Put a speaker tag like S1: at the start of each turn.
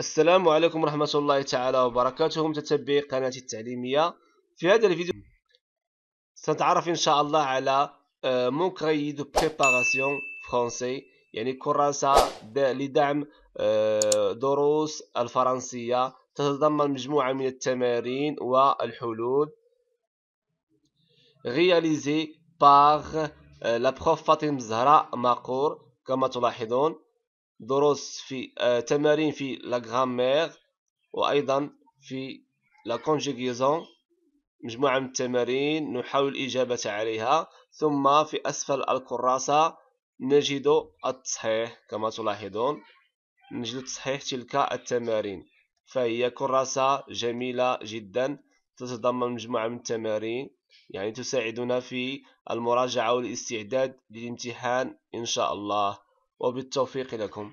S1: السلام عليكم ورحمة الله تعالى وبركاته. متتبعي قناتي التعليمية. في هذا الفيديو سنتعرف إن شاء الله على mon de préparation français يعني كراسة لدعم آه، دروس الفرنسية. تتضمن مجموعة من التمارين والحلول. réalisé par la prof زهراء ماقور كما تلاحظون. دروس في آه، تمارين في لا غرامير وأيضا في لا كونجيغيزون مجموعة من التمارين نحاول الإجابة عليها. ثم في أسفل الكراسة نجد التصحيح كما تلاحظون. نجد تصحيح تلك التمارين. فهي كراسة جميلة جدا. تتضمن مجموعة من التمارين. يعني تساعدنا في المراجعة والاستعداد للامتحان إن شاء الله. وبالتوفيق لكم.